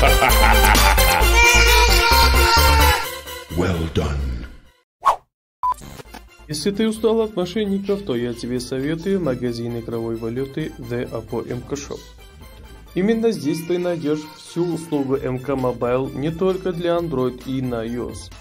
Well done. Если ты устал от мошенников, то я тебе советую магазин игровой валюты The Apo MK Shop. Именно здесь ты найдешь всю услугу МК Mobile не только для Android и на iOS.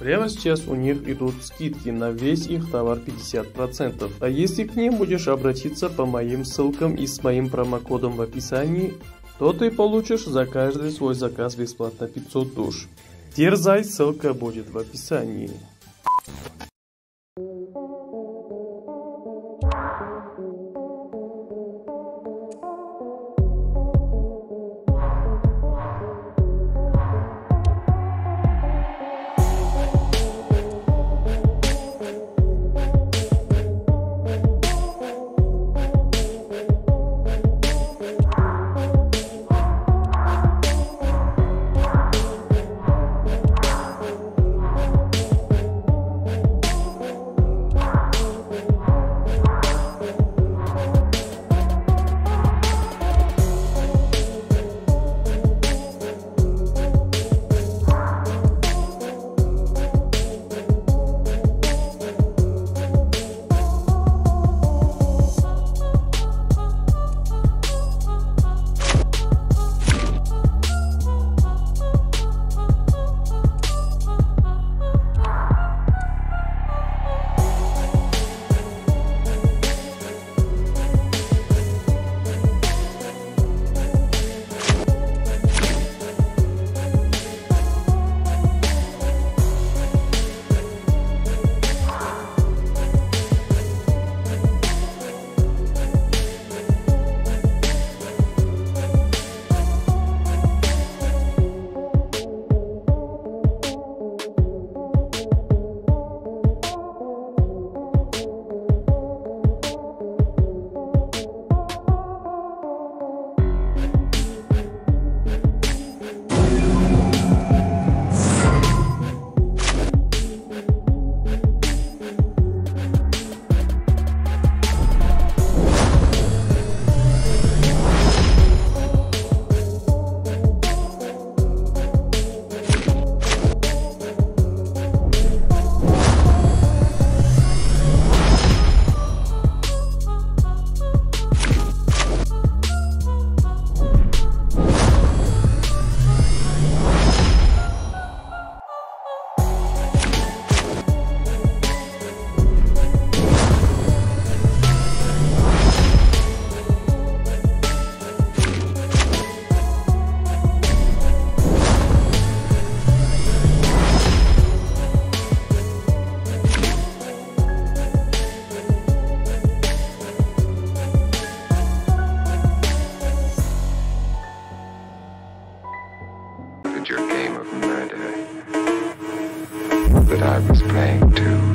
Прямо сейчас у них идут скидки на весь их товар 50%. А если к ним будешь обратиться по моим ссылкам и с моим промокодом в описании, то ты получишь за каждый свой заказ бесплатно 500 душ. Дерзай, ссылка будет в описании. that I was playing to.